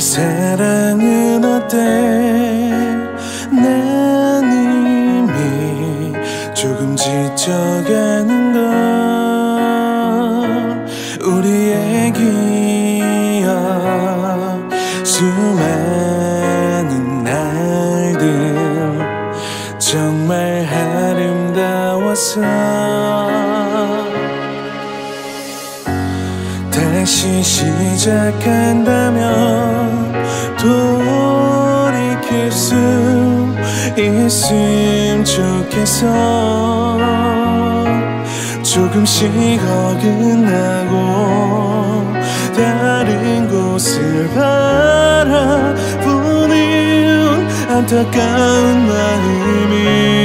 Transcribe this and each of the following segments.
사랑은 어때? 난 이미 조금 지쳐가는 걸 우리의 기억 수많은 날들 정말 아름다웠어 다시 시작한다면 돌이킬 수 있음 좋겠어. 조금씩 어긋나고 다른 곳을 바라보는 안타까운 마음이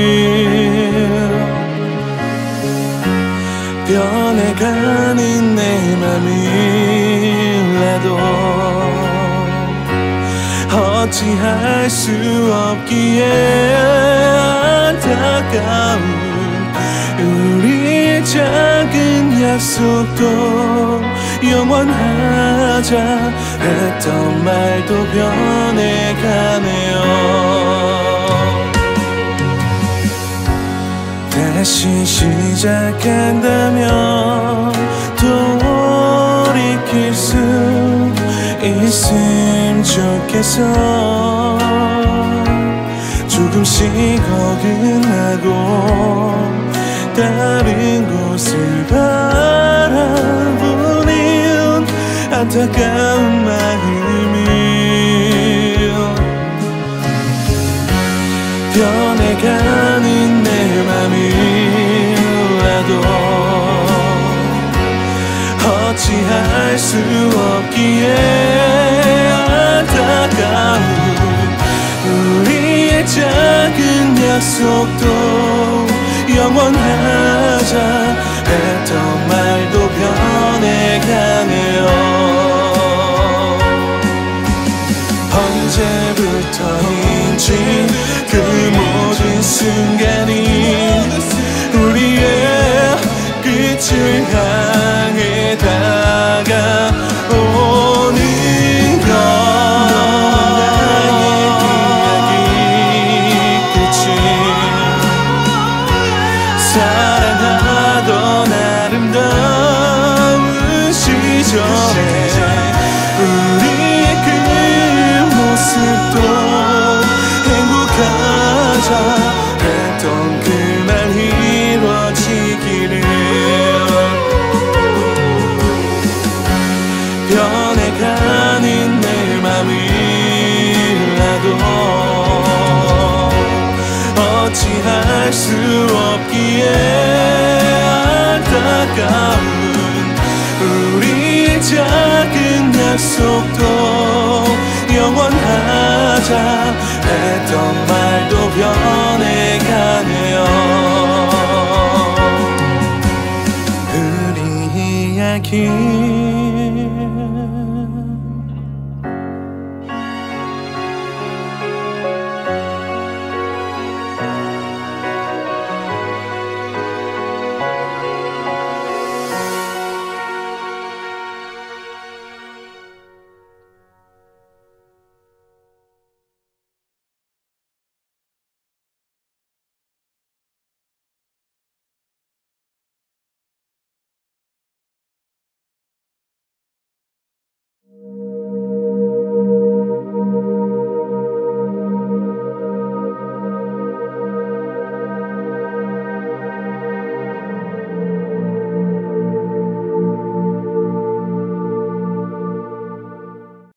변해가는 내 맘이라도 어찌할 수 없기에 안타까운 우리의 작은 약속도 영원하자 했던 말도 변해가네요 다시 시작한다면 돌이킬 수 있음 좋겠어. 조금씩 어긋나고 다른 곳을 바라보는 안타까운 마음이 변해가는 내 맘이라도 어찌할 수 없기에 안타까운 우리의 작은 약속도 영원하자 했던 말도 변해가네요 시절에 우리의 그 모습도 행복하자 했던 그말 이루어지기를 변해가는 내 맘이라도 어찌할 수 약속도 영원하자 했던 말도 변해가네요. 우리 이야기